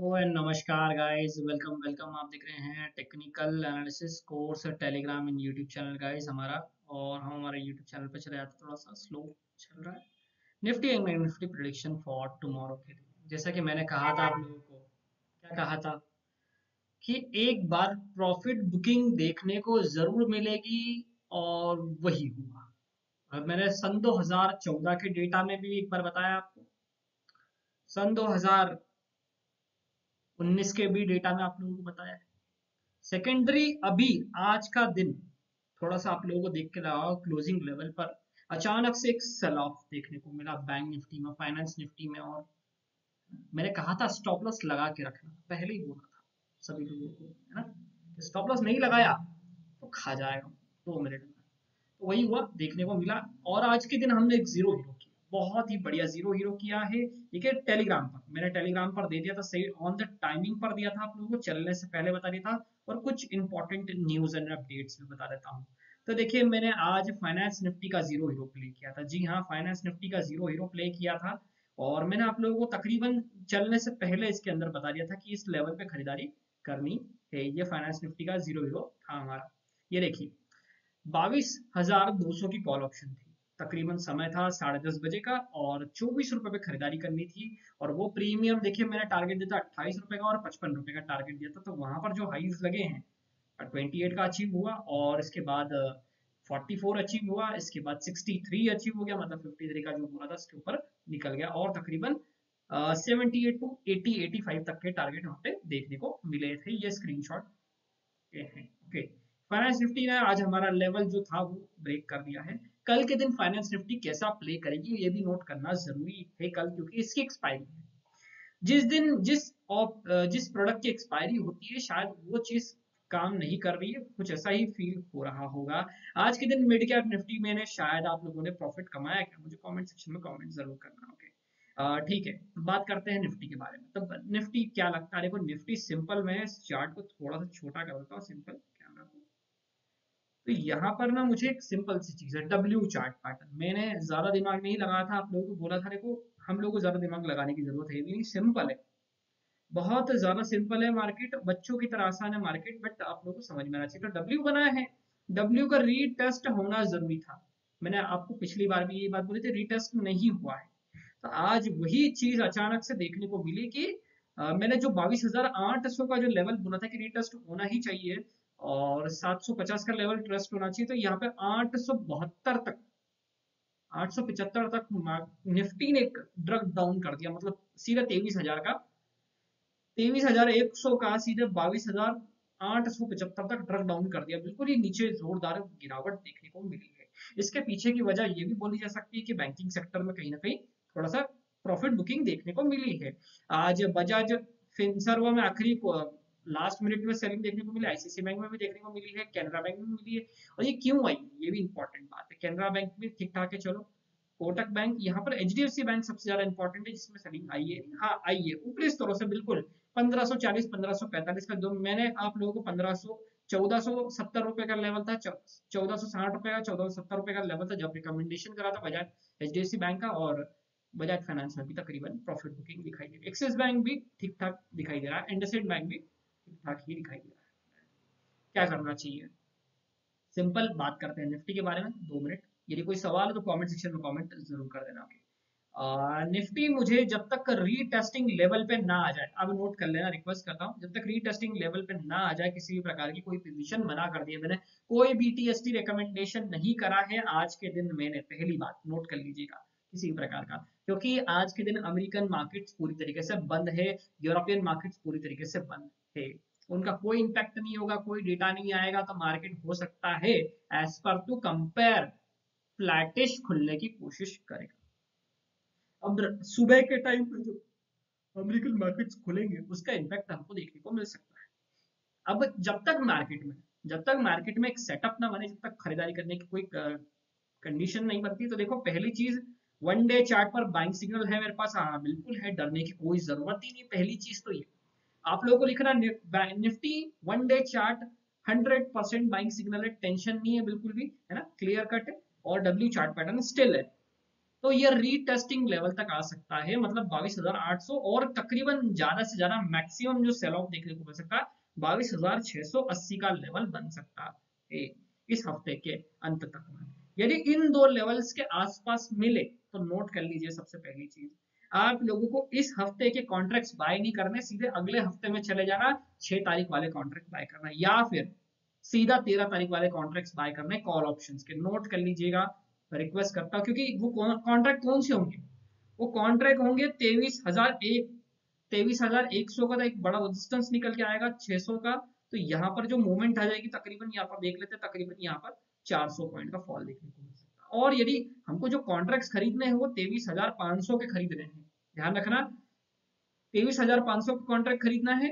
नमस्कार guys welcome welcome आप देख रहे हैं technical analysis course Telegram in YouTube channel guys हमारा। और हम हमारे यूट्यूब चैनल पे चले जाते थोड़ा सा स्लो चल रहा है। Nifty and Nifty prediction for tomorrow के लिए। जैसा कि मैंने कहा था आप लोगों को, क्या कहा था? कि एक बार प्रॉफिट बुकिंग देखने को ज़रूर मिलेगी और वही हुआ। और मैंने सन 2014 के डेटा में भी एक बार बताया आपको। सन 2000 उन्नीस के भी डेटा में आप लोगों को बताया है। सेकेंडरी अभी, आज का दिन, थोड़ा सा आप लोगों को देख के लगा क्लोजिंग लेवल पर, अचानक से एक सेल ऑफ़ देखने को मिला बैंक निफ्टी में फाइनेंस निफ्टी में, और मैंने कहा था स्टॉप लॉस लगा के रखना, पहले ही बोला था सभी लोगों को, है ना? स्टॉप लॉस नहीं लगाया तो खा जाएगा, दो मिनट में। तो वही हुआ, देखने को मिला, और आज के दिन हमने एक ज़ीरो हीरो बहुत ही बढ़िया ज़ीरो हीरो किया है। ठीक है टेलीग्राम पर। मैंने टेलीग्राम पर दे दिया था, सही ऑन द टाइमिंग पर दिया था आप लोगों को, चलने से पहले बता दिया था, और कुछ इंपॉर्टेंट न्यूज़ एंड अपडेट्स भी बता देता हूँ। तो देखिए, मैंने आज फाइनेंस निफ्टी का ज़ीरो हीरो प्ले किया था। जी हाँ फाइनेंस निफ्टी का ज़ीरो हीरो प्ले किया था, और मैंने आप लोगों को तकरीबन चलने से पहले इसके अंदर बता दिया था कि इस लेवल पे खरीदारी करनी है। ये फाइनेंस निफ्टी का ज़ीरो हीरो था हमारा। ये देखिए, बाईस की कॉल ऑप्शन थी। तकरीबन समय था साढ़े दस बजे का और चौबीस रुपए पे खरीदारी करनी थी और वो प्रीमियम देखिए मैंने टारगेट दिया था अट्ठाईस रुपए का और पचपन रुपए का टारगेट दिया था तो वहाँ पर जो हाईज लगे हैं ट्वेंटी एट का अचीव हुआ और इसके बाद फोर्टी फोर अचीव हुआ, इसके बाद सिक्सटी थ्री अचीव हो गया मतलब फिफ्टी थ्री का जो बोला था उसके ऊपर निकल गया और तकरीबन seventy eight to eighty eighty five तक के टारगेट वहाँ पे देखने को मिले थे, ये स्क्रीनशॉट हैं ओके फाइनेंस निफ्टी ने आज हमारा लेवल जो था वो ब्रेक कर दिया है। कल के दिन फाइनेंस निफ्टी कैसा प्ले करेगी, ये भी नोट करना ज़रूरी है कल, क्योंकि इसकी एक्सपायरी है। जिस दिन, जिस जिस प्रोडक्ट की एक्सपायरी होती है, शायद वो चीज़ काम नहीं कर रही है, कुछ ऐसा ही फील हो रहा होगा। आज के दिन मिड कैप निफ्टी में शायद आप लोगों ने प्रॉफिट कमाया क्या? मुझे कमेंट सेक्शन में कमेंट ज़रूर करना ओके ठीक है, बात करते हैं निफ्टी के बारे में। तब निफ्टी क्या लगता है? देखो निफ्टी सिंपल में चार्ट को थोड़ा सा छोटा कर देता हूँ सिंपल तो यहाँ पर ना मुझे एक सिंपल सी चीज़ है डब्ल्यू चार्ट पैटर्न मैंने ज़्यादा दिमाग नहीं लगाया था आप लोगों को बोला था देखो हम लोगों को ज़्यादा दिमाग लगाने की ज़रूरत है नहीं सिंपल है। बहुत ज़्यादा सिंपल है मार्केट बच्चों की तरह आसान है मार्केट बट आप लोगों को समझ में आना चाहिए। तो डब्ल्यू बनाया है। डब्ल्यू का रीटेस्ट होना ज़रूरी था। मैंने आपको पिछली बार भी ये बात बोली थी रीटेस्ट नहीं हुआ है। तो आज वही चीज़ अचानक से देखने को मिली कि आ, मैंने जो बाईस का जो लेवल बोला था कि रीटेस्ट होना ही चाहिए और 750 का लेवल ट्रस्ट होना चाहिए तो यहाँ पे आठ तक आठ तक निफ्टी ने ड्रग डाउन कर दिया मतलब सीधा तेईस हज़ार का। तेईस हज़ार एक सौ का सीधे बाईस हज़ार आठ सौ पचहत्तर तक ड्रग डाउन कर दिया, बिल्कुल ही नीचे जोरदार गिरावट देखने को मिली है। इसके पीछे की वजह ये भी बोली जा सकती है कि बैंकिंग सेक्टर में कहीं ना कहीं थोड़ा सा प्रॉफिट बुकिंग देखने को मिली है। आज बजाज फिनसर्व में आखिरी लास्ट मिनट में सेलिंग देखने को मिली आईसीसी बैंक में भी देखने को मिली है कैनरा बैंक में मिली है। और ये क्यों आई? ये भी इंपॉर्टेंट बात है। कैनरा बैंक भी ठीक ठाक है, चलो। कोटक बैंक, यहाँ पर एच बैंक सबसे ज़्यादा इंपॉर्टेंट है, जिसमें सेलिंग आई है। हाँ आई है, ऊपरी स्तरों से बिल्कुल। 1540 1545 का दो। मैंने आप लोगों को 1500 1470 रुपए का लेवल था चौदह सौ साठ रुपए का, चौदह सौ सत्तर रुपए का लेवल था, जब रिकमेंडेशन करा था बजाज एचडीएफसी बैंक का, और बजाज फाइनेंस में भी तकरीबन प्रॉफिट बुकिंग दिखाई दे रही है। एक्सिस बैंक भी ठीक ठाक दिखाई दे रहा है एंडसेट बैंक भी ठीक ही दिखाई दे रहा है। क्या करना चाहिए? सिंपल बात करते हैं निफ्टी के बारे में, दो मिनट। यदि कोई सवाल है तो कमेंट सेक्शन में कमेंट ज़रूर कर देना निफ्टी मुझे जब तक रीटेस्टिंग लेवल पे ना आ जाए, अब नोट कर लेना रिक्वेस्ट करता हूँ, जब तक रीटेस्टिंग लेवल पे ना आ जाए किसी भी प्रकार की कोई पोजीशन मना कर दिया मैंने, कोई बी टी रिकमेंडेशन नहीं करा है आज के दिन मैंने, पहली बात नोट कर लीजिएगा किसी भी प्रकार का। क्योंकि आज के दिन अमेरिकन मार्केट्स पूरी तरीके से बंद है यूरोपियन मार्केट्स पूरी तरीके से बंद है। उनका कोई इंपैक्ट नहीं होगा, कोई डेटा नहीं आएगा तो मार्केट हो सकता है। As per to compare flattish खुलने की कोशिश करेगा। अब सुबह के टाइम पे जो अमेरिकन मार्केट्स खुलेंगे, उसका इंपैक्ट हमको देखने को मिल सकता है। अब जब तक मार्केट में, जब तक मार्केट में एक सेटअप ना बने, जब तक खरीदारी करने की कोई कंडीशन नहीं बनती तो देखो पहली चीज़ वन डे चार्ट पर बाइंग सिग्नल है मेरे पास। हाँ बिल्कुल है, डरने की कोई ज़रूरत ही नहीं, पहली चीज़ तो ये। आप लोगों को लिखना Nifty one day chart hundred percent buying signal है टेंशन नहीं है बिल्कुल भी, है ना? क्लियर कट है और डब्ल्यू चार्ट पैटर्न स्टिल है। तो ये रीटेस्टिंग लेवल तक आ सकता है मतलब बाईस हज़ार आठ सौ और तकरीबन ज़्यादा से ज़्यादा मैक्सिमम जो सेल ऑफ़ देखने को मिल सकता है बाईस हज़ार छह सौ अस्सी का लेवल बन सकता है इस हफ़्ते के अंत तक। यदि इन दो लेवल्स के आसपास मिले तो नोट कर लीजिए सबसे पहली चीज़। आप लोगों को इस हफ़्ते के कॉन्ट्रैक्ट्स बाय नहीं करने, सीधे अगले हफ़्ते में चले जाना, छह तारीख वाले कॉन्ट्रैक्ट बाय करना, या फिर सीधा तेरह तारीख वाले कॉन्ट्रैक्ट्स बाय करने कॉल ऑप्शन के। नोट कर लीजिएगा रिक्वेस्ट करता हूँ, क्योंकि वो कॉन्ट्रैक्ट कौन से होंगे? वो कॉन्ट्रैक्ट होंगे तेईस हज़ार एक, तेईस हज़ार एक सौ का एक बड़ा रेजिस्टेंस निकल के आएगा, छह सौ का। तो यहाँ पर जो मूवमेंट आ जाएगी, तकरीबन यहाँ पर देख लेते हैं, तकरीबन यहाँ पर 400 पॉइंट का फॉल देखने को मिल सकता है। और यदि हमको जो कॉन्ट्रैक्ट खरीदने हैं, वो तेईस हज़ार पाँच सौ के खरीद रहे हैं ध्यान रखना, तेईस हज़ार पाँच सौ कॉन्ट्रैक्ट खरीदना है,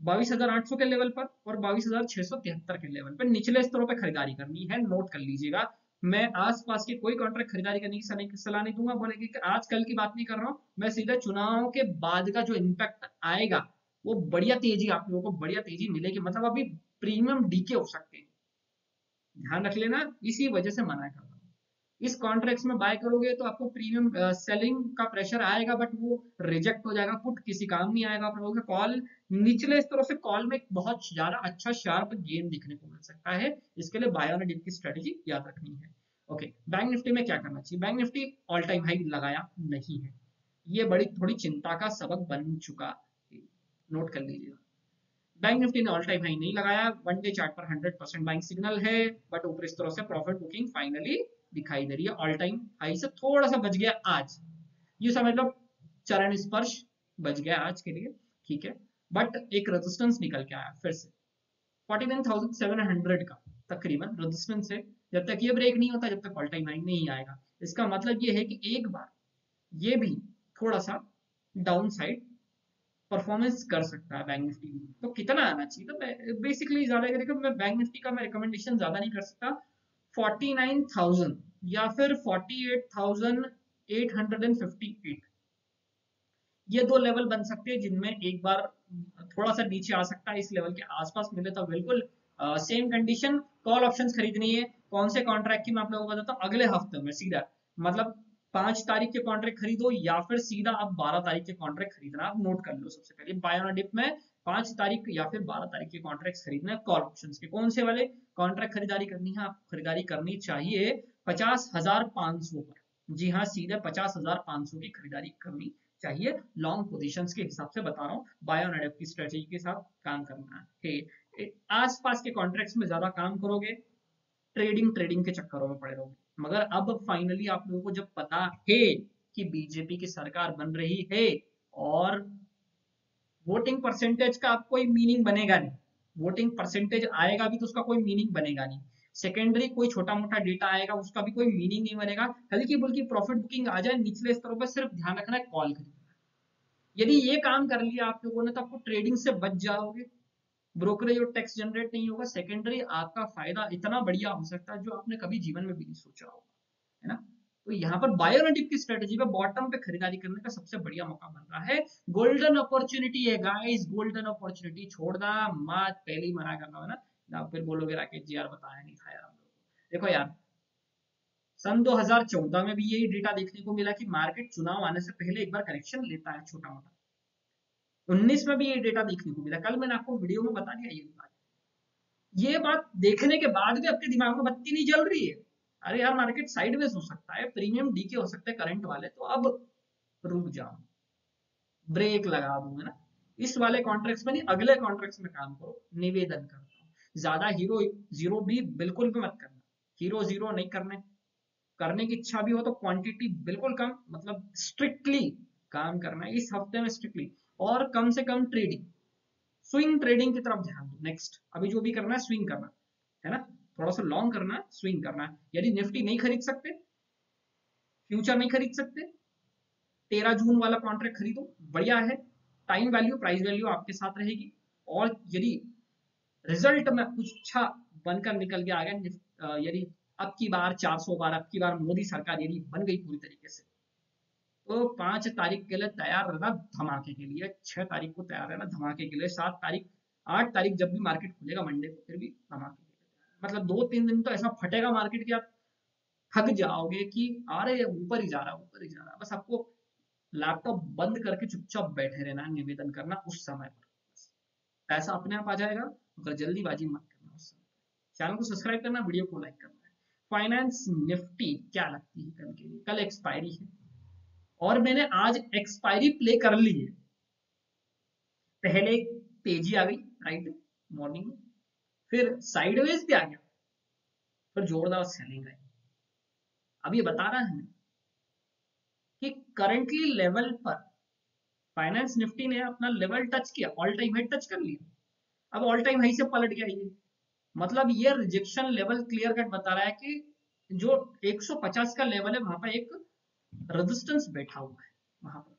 बाईस हज़ार आठ सौ के लेवल पर और बाईस हज़ार छह सौ तिहत्तर के लेवल पर। निचले स्तरों पर खरीदारी करनी है नोट कर लीजिएगा। मैं आसपास के कोई कॉन्ट्रैक्ट खरीदारी करने की सलाह नहीं दूँगा, बोले कि आज कल की बात नहीं कर रहा हूँ, मैं सीधा चुनाव के बाद का जो इम्पैक्ट आएगा, वो बढ़िया तेज़ी आप लोगों को बढ़िया तेज़ी मिलेगी मतलब अभी प्रीमियम डीके हो सकते हैं। ध्यान रख लेना, इसी वजह से मना कर इस कॉन्ट्रैक्ट में बाय करोगे तो आपको प्रीमियम सेलिंग का प्रेशर आएगा बट वो रिजेक्ट हो जाएगा पुट किसी काम नहीं आएगा, आप लोगों के कॉल निचले इस तरह से कॉल में बहुत ज़्यादा अच्छा शार्प गेम दिखने को मिल सकता है। इसके लिए बाय ऑन डिप की स्ट्रेटेजी याद रखनी है। ओके बैंक निफ्टी में क्या करना चाहिए? Bank Nifty all time high लगाया नहीं है। ये बड़ी थोड़ी चिंता का सबक बन चुका नोट कर लीजिएगा। बैंक निफ्टी ने ऑल टाइम हाई नहीं लगाया। वन डे चार्ट पर 100 परसेंट बाइंग सिग्नल है बट ऊपर इस तरह से प्रॉफिट बुकिंग फाइनली दिखाई दे रही है ऑल टाइम हाई से थोड़ा सा बच गया आज। ये समझ लो चरण स्पर्श बच गया आज के लिए ठीक है? बट एक रेजिस्टेंस निकल के आया फिर से। 49,700 का तकरीबन रेजिस्टेंस है जब तक ये ब्रेक नहीं होता जब तक ऑल टाइम हाई नहीं आएगा। इसका मतलब ये है कि एक बार ये भी थोड़ा सा डाउन साइड परफॉर्मेंस कर सकता है बैंक निफ्टी तो कितना आना चाहिए? तो बेसिकली ज़्यादा मैं बैंक निफ्टी का मैं रिकमेंडेशन ज़्यादा नहीं कर सकता। 49,000 या फिर 48,858 ये दो लेवल बन सकते हैं जिनमें एक बार थोड़ा सा नीचे आ सकता है इस लेवल के आसपास मिले तो बिल्कुल सेम कंडीशन कॉल ऑप्शंस खरीदनी है। कौन से कॉन्ट्रैक्ट की मैं आप लोगों को बताता हूँ? अगले हफ़्ते में सीधा। मतलब पाँच तारीख के कॉन्ट्रैक्ट खरीदो या फिर सीधा आप बारह तारीख के कॉन्ट्रैक्ट खरीदना आप नोट कर लो सबसे पहले। बायोनाडिप में पाँच तारीख या फिर बारह तारीख के कॉन्ट्रैक्ट खरीदना कॉल ऑप्शन के कौन से वाले? कॉन्ट्रैक्ट खरीदारी करनी है, आप खरीदारी करनी चाहिए पचास हज़ार पाँच सौ पर। जी हाँ सीधे पचास हज़ार पाँच सौ की खरीदारी करनी चाहिए। लॉन्ग पोजिशन के हिसाब से बता रहा हूँ। बायोन की स्ट्रेटेजी के साथ काम करना है। आसपास के कॉन्ट्रैक्ट्स में ज़्यादा काम करोगे? ट्रेडिंग ट्रेडिंग के चक्करों में पड़े रहोगे। मगर अब फाइनली आप लोगों को जब पता है कि बीजेपी की सरकार बन रही है और वोटिंग परसेंटेज का अब कोई मीनिंग बनेगा नहीं वोटिंग परसेंटेज आएगा भी तो उसका कोई मीनिंग बनेगा नहीं। सेकेंडरी कोई छोटा मोटा डेटा आएगा, उसका भी कोई मीनिंग नहीं बनेगा। हल्की बुल्की प्रॉफिट बुकिंग आ जाए, निचले स्तरों पर सिर्फ़ ध्यान रखना है कॉल खरीदना यदि ये काम कर लिया आप लोगों ने तो आपको ट्रेडिंग से बच जाओगे। ब्रोकरेज और टैक्स जनरेट नहीं होगा। सेकेंडरी आपका फ़ायदा इतना बढ़िया हो सकता है जो आपने कभी जीवन में भी नहीं सोचा होगा, है ना? तो यहाँ पर बायोनेटिक की स्ट्रेटेजी पे बॉटम पे खरीदारी करने का सबसे बढ़िया मौका बन रहा है। गोल्डन अपॉर्चुनिटी है गाइस गोल्डन अपॉर्चुनिटी छोड़ना मत पहले ही मना करना, है ना? ना फिर बोलोगे राकेश जी, यार बताया नहीं था यार हम लोग देखो यार, सन 2014 में भी यही डेटा देखने को मिला कि मार्केट चुनाव आने से पहले एक बार करेक्शन लेता है छोटा मोटा उन्नीस में भी ये डेटा देखने को मिला। कल मैंने आपको वीडियो में बता दिया ये बात। ये बात देखने के बाद भी आपके दिमाग में बत्ती नहीं जल रही है। अरे यार मार्केट साइडवेज हो सकता है प्रीमियम डीके हो सकता है करंट वाले तो अब रुक जाओ। ब्रेक लगा दूँगा ना? इस वाले कॉन्ट्रैक्ट्स में नहीं, अगले कॉन्ट्रैक्ट्स में काम करो, निवेदन करता हूँ। ज़्यादा हीरो ज़ीरो भी बिल्कुल भी मत करना। हीरो ज़ीरो नहीं करने। करने की इच्छा भी हो तो क्वांटिटी बिल्कुल कम मतलब स्ट्रिक्टली काम करना है। इस हफ़्ते में स्ट्रिक्टली और कम से कम ट्रेडिंग स्विंग ट्रेडिंग की तरफ़ ध्यान दो। नेक्स्ट अभी जो भी करना है स्विंग करना, है ना? थोड़ा सा लॉन्ग करना है स्विंग करना। है यदि निफ्टी नहीं खरीद सकते फ्यूचर नहीं खरीद सकते, तेरह जून वाला कॉन्ट्रैक्ट खरीदो, बढ़िया है। टाइम वैल्यू प्राइस वैल्यू आपके साथ रहेगी। और यदि रिज़ल्ट में कुछ अच्छा बनकर निकल के आ गया यदि अब की बार 400 बार, अब की बार मोदी सरकार यदि बन गई पूरी तरीके से तो पाँच तारीख के लिए तैयार रहना धमाके के लिए, छह तारीख को तैयार रहना धमाके के लिए, सात तारीख, आठ तारीख जब भी मार्केट खुलेगा मंडे को, फिर भी धमाके मतलब दो तीन दिन तो ऐसा फटेगा मार्केट की आप थक जाओगे कि अरे ऊपर ही जा रहा, ऊपर ही जा रहा। बस आपको लैपटॉप बंद करके चुपचाप बैठे रहना, निवेदन करना उस समय पर। पैसा अपने आप आ जाएगा अगर जल्दीबाजी मत करना उस समय चैनल को सब्सक्राइब करना, वीडियो को लाइक करना फाइनेंस निफ्टी क्या लगती है कल के लिए? कल एक्सपायरी है। और मैंने आज एक्सपायरी प्ले कर ली है। पहले तेज़ी आ गई राइट मॉर्निंग में फिर साइडवेज भी आ गया। फिर जोरदार सेलिंग आई। अब ये बता रहा है कि करंटली लेवल पर फाइनेंस निफ्टी ने अपना लेवल टच किया ऑल टाइम हाई टच कर लिया। अब ऑल टाइम हाई से पलट गया ये। मतलब ये रिजेक्शन लेवल क्लियर कट बता रहा है कि जो 150 का लेवल है, वहाँ पर एक रेजिस्टेंस बैठा हुआ है वहाँ पर।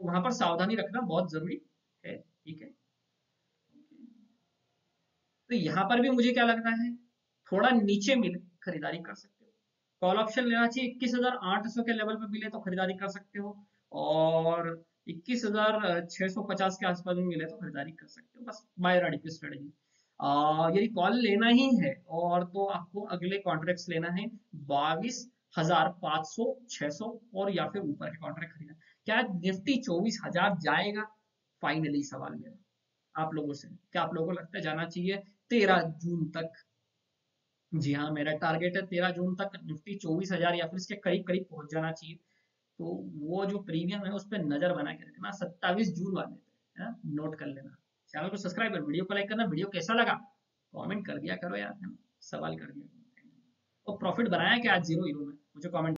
तो वहाँ पर सावधानी रखना बहुत ज़रूरी है, ठीक है? तो यहाँ पर भी मुझे क्या लगता है, थोड़ा नीचे मिले खरीदारी कर सकते हो। कॉल ऑप्शन लेना चाहिए, इक्कीस हज़ार आठ सौ के लेवल पर मिले तो खरीदारी कर सकते हो और इक्कीस हज़ार छह सौ पचास के आसपास में मिले तो खरीदारी कर सकते हो। बस बाय की स्ट्रेटेजी यदि कॉल लेना ही है और तो आपको अगले कॉन्ट्रैक्ट्स लेना है, बाईस हज़ार पाँच सौ छह सौ और या फिर ऊपर के कॉन्ट्रैक्ट खरीदना क्या निफ्टी चौबीस हज़ार जाएगा? फाइनली सवाल मेरा। आप लोगों से। क्या आप लोगों को लगता है जाना चाहिए? तेरह जून तक। जी हाँ मेरा टारगेट है तेरह जून तक निफ्टी चौबीस हज़ार या फिर इसके करीब करीब पहुँच जाना चाहिए। तो वो जो प्रीमियम है, उस पर नज़र बना के रखना। सत्तावीस जून वाले पे, है नोट कर लेना। चैनल को सब्सक्राइब कर वीडियो को लाइक करना। वीडियो कैसा लगा? कमेंट कर दिया करो यार। सवाल कर दिया। और प्रॉफिट बनाया क्या? आज ज़ीरो हीरो में। मुझे कमेंट